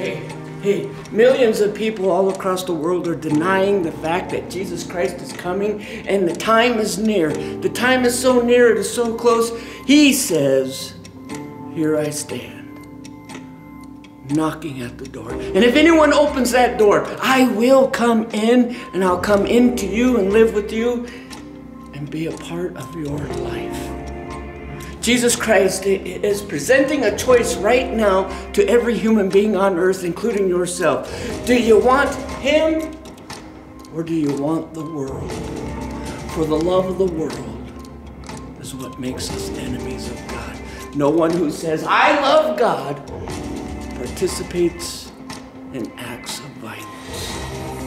Hey, hey, millions of people all across the world are denying the fact that Jesus Christ is coming and the time is near. The time is so near, it is so close. He says, Here I stand knocking at the door. And if anyone opens that door, I will come in and I'll come into you and live with you and be a part of your life. Jesus Christ is presenting a choice right now to every human being on earth, including yourself. Do you want Him or do you want the world? For the love of the world is what makes us enemies of God. No one who says, I love God, participates in acts of violence.